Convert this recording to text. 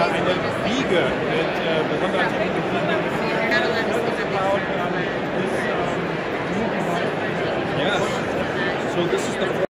sogar eine Wiege mit äh, besonderen Technologien. Yes. So this is the